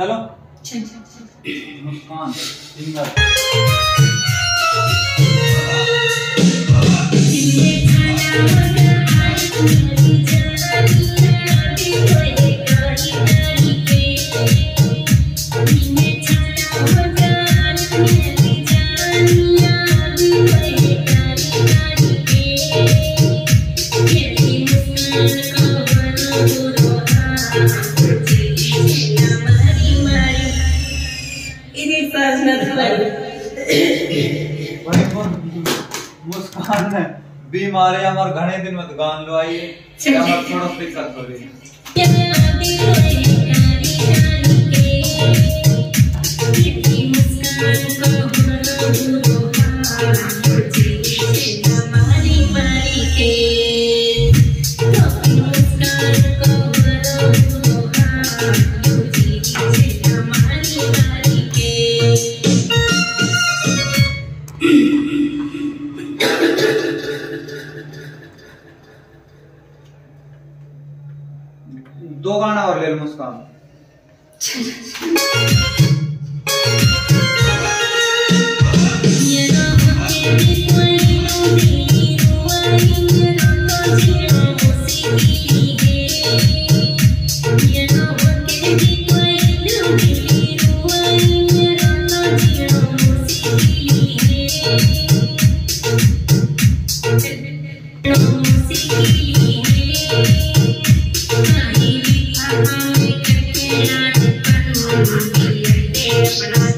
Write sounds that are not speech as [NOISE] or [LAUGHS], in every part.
चलो। चल [CLEARS THROAT] मुस्कान है बीमार हमारे घने दिन में दुकान लो आइए। चल, थोड़ा दिक्कत हो रही है दो गाना और ले लो मुस्कान। [LAUGHS] पहला थोड़े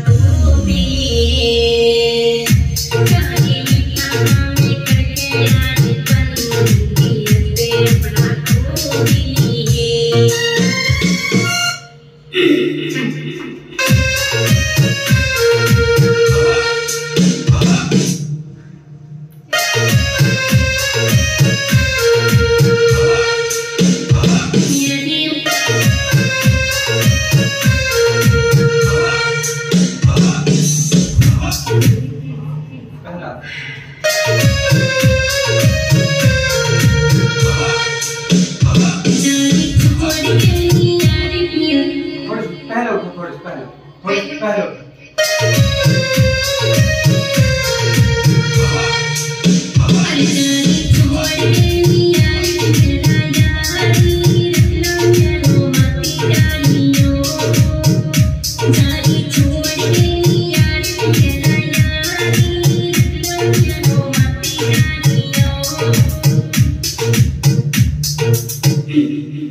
से पहले उठो थोड़े से पहले थोड़े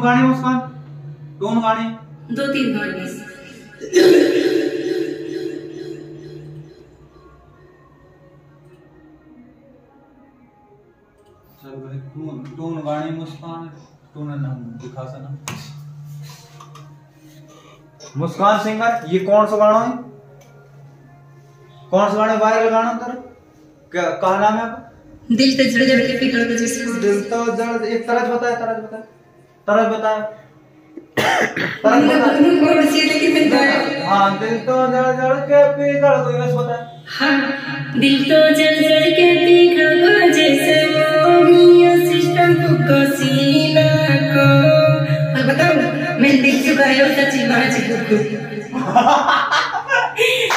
दोनों गाने मुस्कान दोनों गाने दो तीन गाने चल भाई तू दोनों गाने मुस्कान तूने नाम दिखा सना मुस्कान सिंगर ये कौन सा गाना है? कौन सा गाना वायरल गाना तेरा क्या कहा नाम है? दिल ते जड़ जड़ के पिघल के जिसको दिल तो जड़ एक तरज बताया तरज बताया। तरज बताया हाँ दिल तो जड़ जड़ के पिघल कोई बस बताया हाँ दिल तो जड़ जड़ के पिघल जैसे वो सिस्टम को कसीना को। और बताओ मैं देख चुका है वो सच्ची बात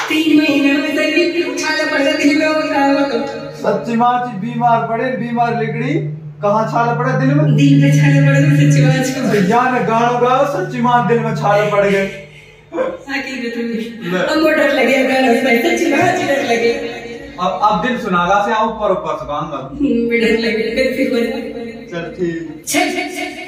तीन महीने में तक छाला पड़ जाती है लोग बताओ तो। सच्ची माँ बीमार पड़े बीमार लिगड़ी। कहाँ छाल पड़ा दिल में? दिल में छाले पड़ तो सच्ची बात को जान गानो गाओ सच्ची माँ दिल में छाले पड़ अब हमको डर लगे गाना सुनाई सच्ची बात डर लगे। अब अब दिल सुनागा से आओ ऊपर ऊपर से गाऊँगा। हम्म, डर लगे फिर फिर चल ठीक। चल चल चल